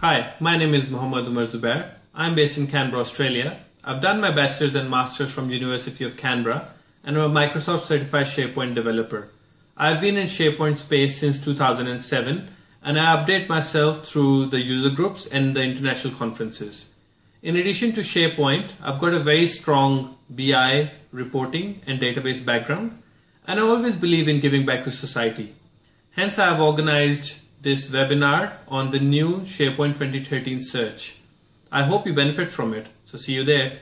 Hi, my name is Muhammad Omer Zubair. I'm based in Canberra, Australia. I've done my bachelor's and master's from University of Canberra and I'm a Microsoft certified SharePoint developer. I've been in SharePoint space since 2007 and I update myself through the user groups and the international conferences. In addition to SharePoint, I've got a very strong BI reporting and database background and I always believe in giving back to society. Hence, I have organized this webinar on the new SharePoint 2013 search. I hope you benefit from it. So see you there.